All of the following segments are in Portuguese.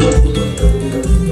Música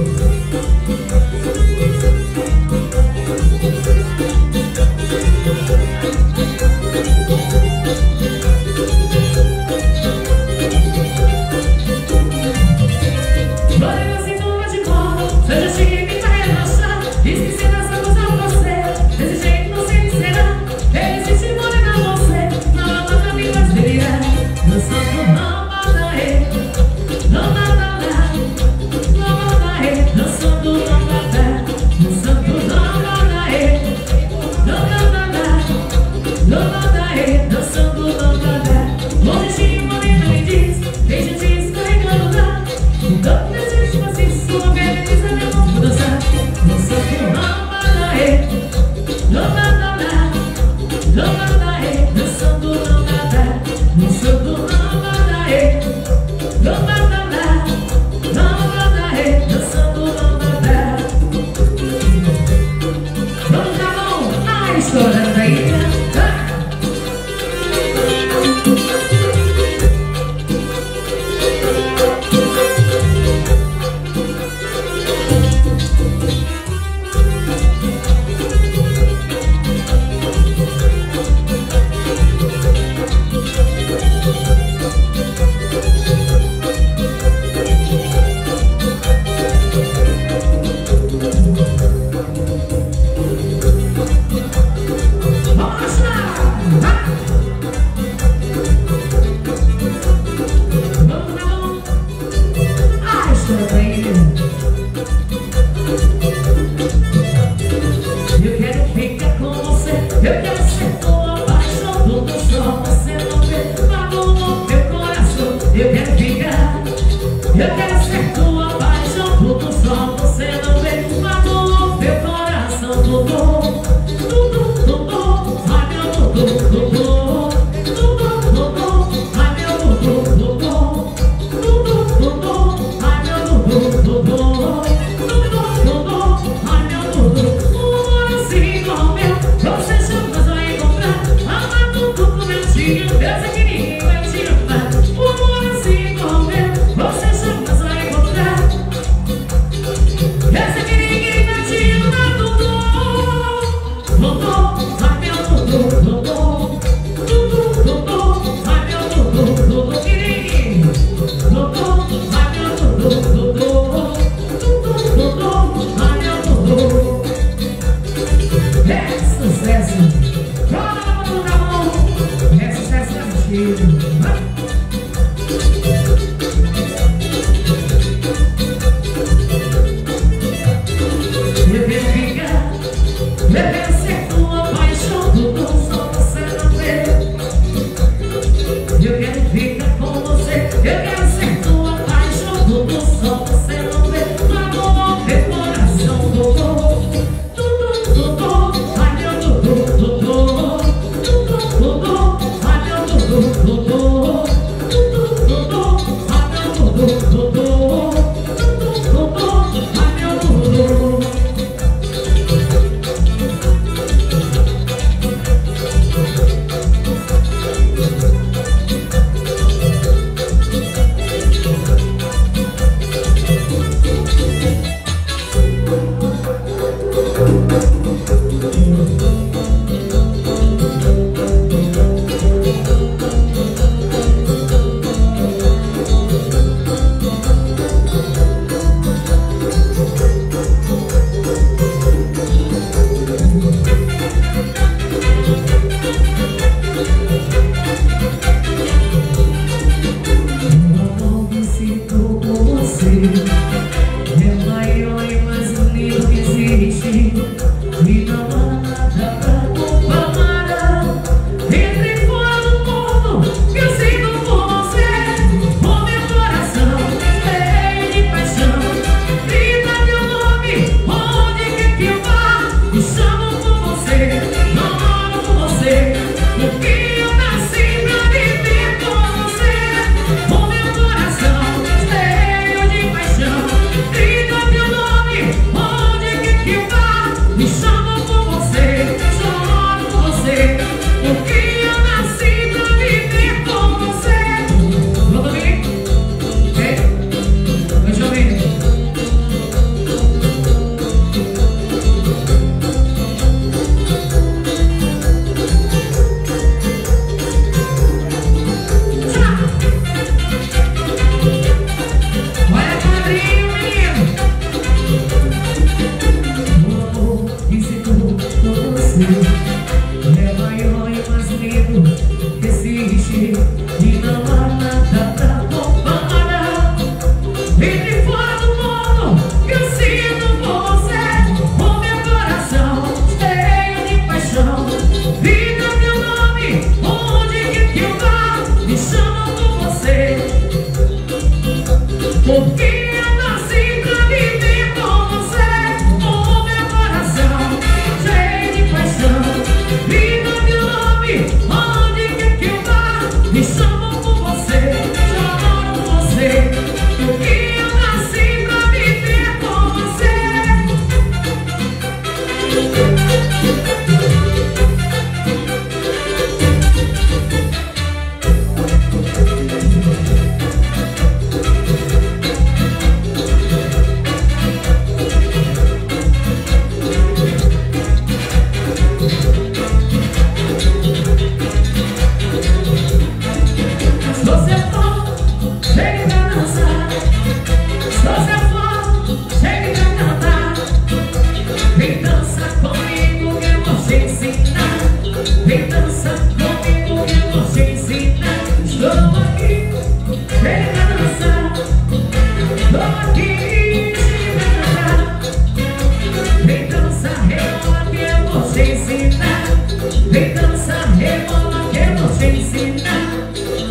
Cristo, la reina. Não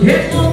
hit.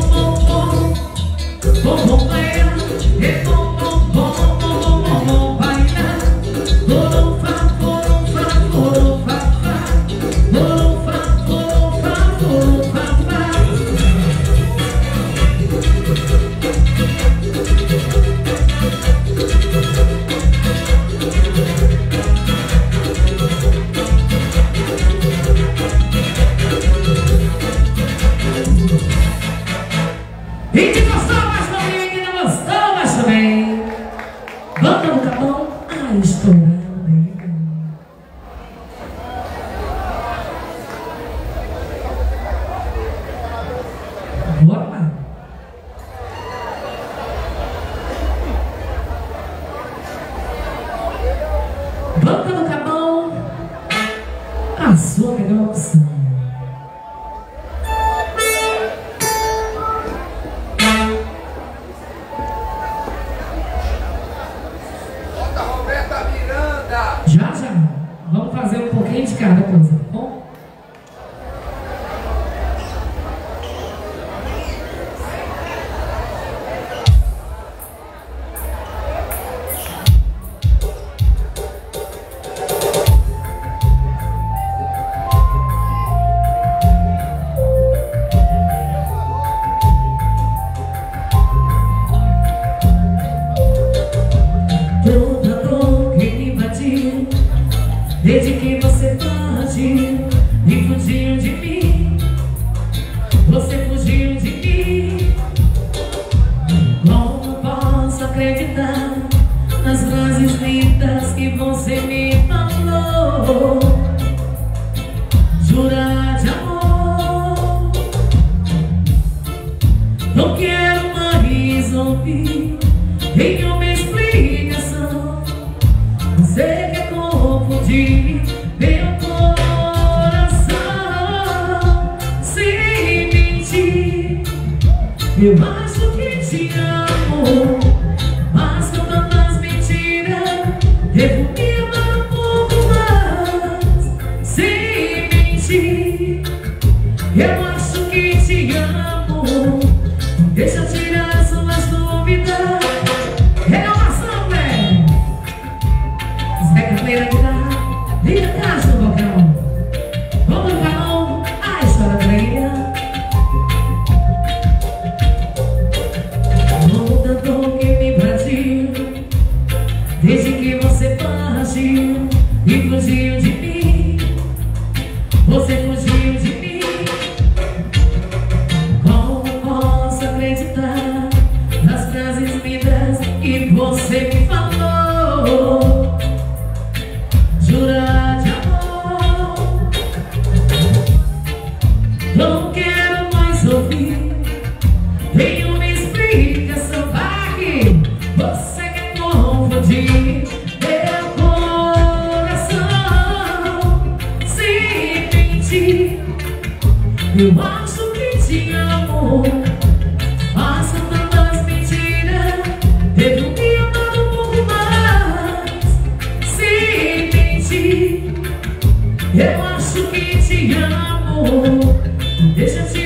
Já, já. Vamos fazer um pouquinho de cada coisa, acreditar Nas frases lindas que você me falou. Jurar de amor. Não quero mais ouvir Nenhuma explicação. Você quer confundir meu coração. Sem mentir Eu acho fugiu de mim. Você fugiu de mim. Como posso acreditar nas frases lindas que você me falou? Jurar de amor, não quero mais ouvir nenhuma Eu acho que te amo Deixa eu tirar